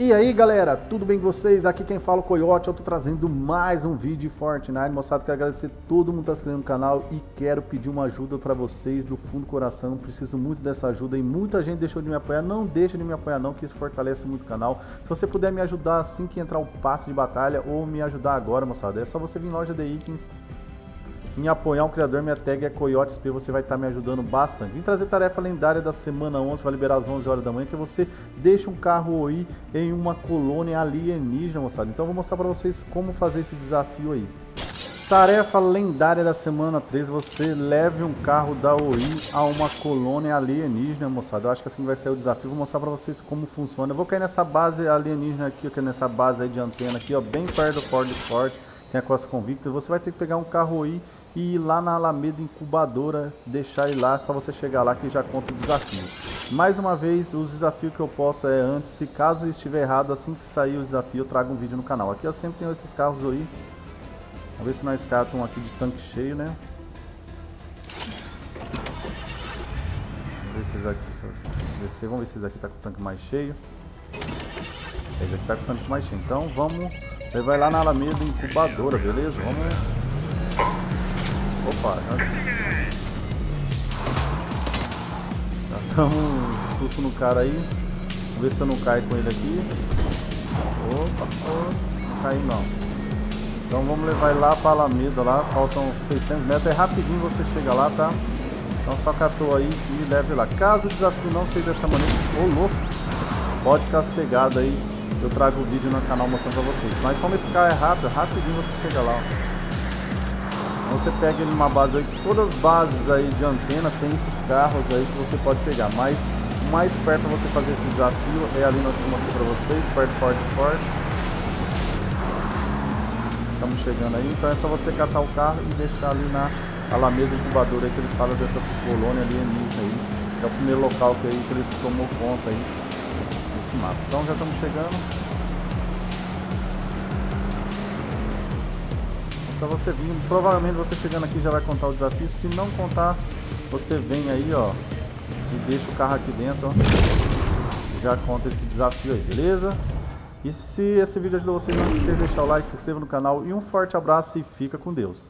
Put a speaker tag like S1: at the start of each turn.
S1: E aí galera, tudo bem com vocês? Aqui quem fala é o Coyote, eu tô trazendo mais um vídeo de Fortnite. Moçada, quero agradecer todo mundo que tá inscrevendo no canal E quero pedir uma ajuda para vocês do fundo do coração. Preciso muito dessa ajuda e muita gente deixou de me apoiar. Não deixa de me apoiar não, que isso fortalece muito o canal. Se você puder me ajudar assim que entrar o passe de batalha Ou me ajudar agora moçada, é só você vir em loja de itens em apoiar um criador, minha tag é CoyotesP, você vai estar tá me ajudando bastante. Vim trazer tarefa lendária da semana 11, vai liberar às 11 horas da manhã, que você deixa um carro OI em uma colônia alienígena, moçada. Então eu vou mostrar para vocês como fazer esse desafio aí. Tarefa lendária da semana 3, você leve um carro da OI a uma colônia alienígena, moçada. Eu acho que assim vai ser o desafio. Vou mostrar para vocês como funciona. Eu vou cair nessa base alienígena aqui, ó, nessa base aí de antena aqui, ó, bem perto do Ford Ford. Tem a Costa Convicta. Você vai ter que pegar um carro OI e ir lá na Alameda Incubadora, deixar ele lá, só você chegar lá que já conta o desafio. Mais uma vez, o desafio que eu posso é antes, se caso estiver errado, assim que sair o desafio, eu trago um vídeo no canal. Aqui eu sempre tenho esses carros aí. Vamos ver se nós catam aqui de tanque cheio, né? Vamos ver se esses aqui, vamos ver se esse aqui tá com o tanque mais cheio. Esse aqui tá com o tanque mais cheio. Então vamos, você vai lá na Alameda Incubadora, beleza? Vamos Opa, já... Já um susto no cara aí. Vamos ver se eu não caio com ele aqui. Opa, não cai não. Então vamos levar ele lá para Alameda lá. Faltam 600 metros. É rapidinho você chega lá, tá? Então só catou aí e leve lá. Caso o desafio não seja dessa maneira, ô louco, pode ficar cegado aí. Eu trago o vídeo no canal mostrando pra vocês. Mas como esse carro é rápido, rapidinho você chega lá, ó. Você pega ele numa base aí, todas as bases aí de antena tem esses carros aí que você pode pegar, mas o mais perto para você fazer esse desafio é ali onde eu mostrei para vocês, perto Ford Ford. Estamos chegando aí, então é só você catar o carro e deixar ali na Alameda Incubadora aí que ele fala dessas colônias alienígenas aí, que é o primeiro local que, aí, que eles tomou conta aí nesse mapa. Então já estamos chegando. Só você vir, provavelmente você chegando aqui já vai contar o desafio. Se não contar, você vem aí, ó, e deixa o carro aqui dentro, ó. Já conta esse desafio aí, beleza? E se esse vídeo ajudou você, não se de deixar o like, se inscreva no canal e um forte abraço e fica com Deus.